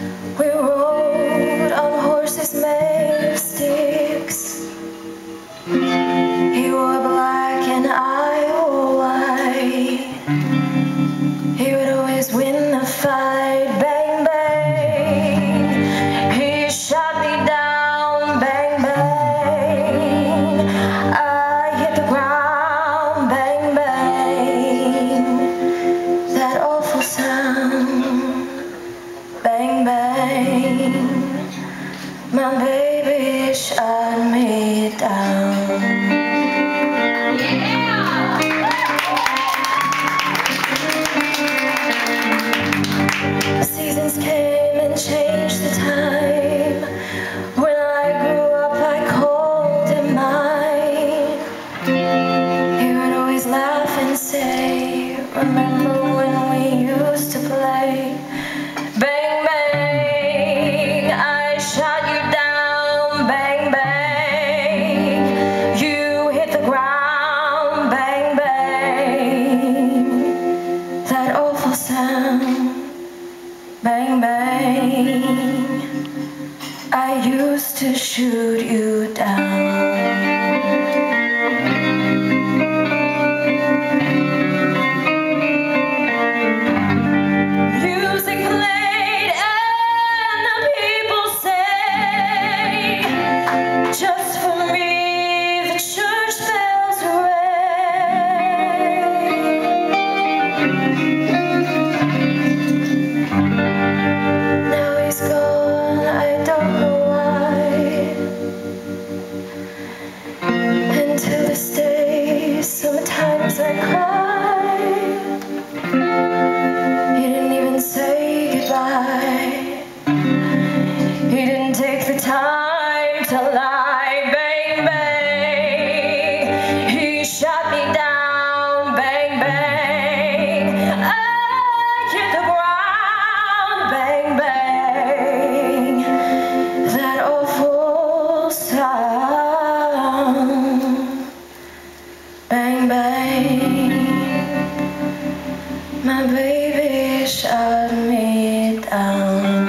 uh, Bang, bang, my baby shot me down. Yeah. Seasons came and changed the time. When I grew up, I called him mine. He would always laugh and say, remember to shoot you down. To this day. Sometimes I cry. baby shut me down.